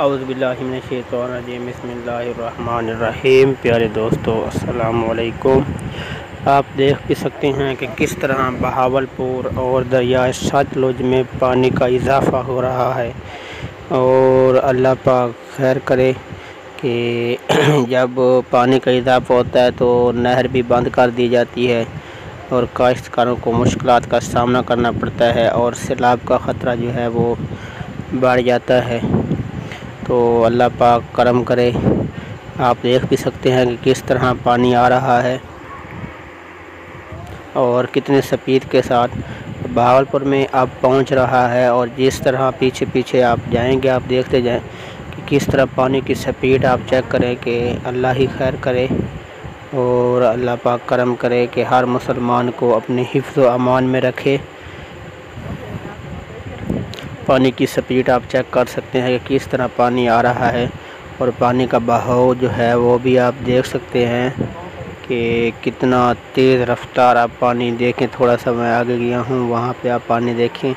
अउज़बिल्लिनशैतरजीम बसमीम प्यारे दोस्तों अस्सलाम वालेकुम आप देख भी सकते हैं कि किस तरह बहावलपुर और दरिया सतलुज में पानी का इजाफ़ा हो रहा है। और अल्लाह पाक खैर करे कि जब पानी का इजाफ़ा होता है तो नहर भी बंद कर दी जाती है और काश्तकारों को मुश्किल का सामना करना पड़ता है और सैलाब का ख़तरा जो है वो बढ़ जाता है। तो अल्लाह पाक करम करे। आप देख भी सकते हैं कि किस तरह पानी आ रहा है और कितने स्पीड के साथ भावलपुर में अब पहुँच रहा है और जिस तरह पीछे पीछे आप जाएँगे, आप देखते जाएँ कि किस तरह पानी की स्पीड आप चेक करें कि अल्लाह ही खैर करे और अल्लाह पाक करम करे कि हर मुसलमान को अपने हिफ्ज़ अमान में रखे। पानी की स्पीड आप चेक कर सकते हैं कि किस तरह पानी आ रहा है और पानी का बहाव जो है वो भी आप देख सकते हैं कि कितना तेज़ रफ्तार आप पानी देखें। थोड़ा सा मैं आगे गया हूँ, वहाँ पे आप पानी देखें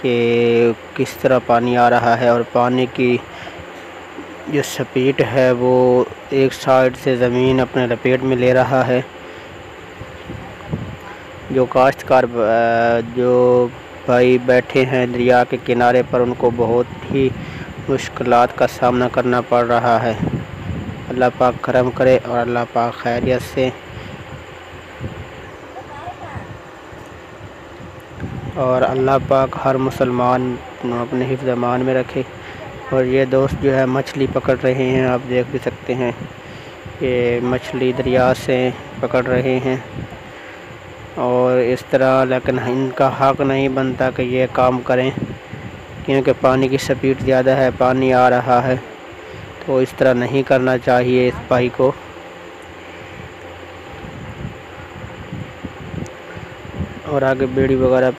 कि किस तरह पानी आ रहा है और पानी की जो स्पीड है वो एक साइड से ज़मीन अपने लपेट में ले रहा है। जो काश्तकार जो भाई बैठे हैं दरिया के किनारे पर, उनको बहुत ही मुश्किल का सामना करना पड़ रहा है। अल्लाह पाक करम करे और अल्लाह पाक खैरियत से और अल्लाह पाक हर मुसलमान अपने हिफ्जमान में रखे। और ये दोस्त जो है मछली पकड़ रहे हैं, आप देख भी सकते हैं। ये मछली दरिया से पकड़ रहे हैं। और इस तरह, लेकिन इनका हक नहीं बनता कि ये काम करें, क्योंकि पानी की स्पीड ज़्यादा है, पानी आ रहा है। तो इस तरह नहीं करना चाहिए इस भाई को। और आगे बेड़ी वगैरह